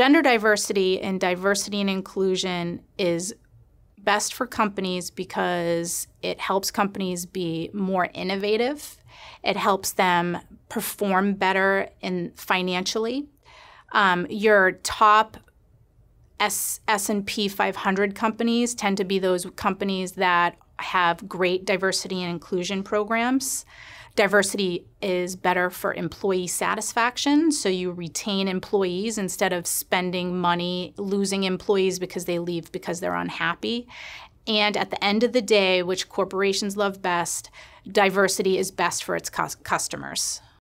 gender diversity and diversity and inclusion is best for companies because it helps companies be more innovative. It helps them perform better in financially. Um, your top S and P 500 companies tend to be those companies that have great diversity and inclusion programs. Diversity is better for employee satisfaction, so you retain employees instead of spending money losing employees because they leave because they're unhappy. And at the end of the day, which corporations love best, diversity is best for its customers.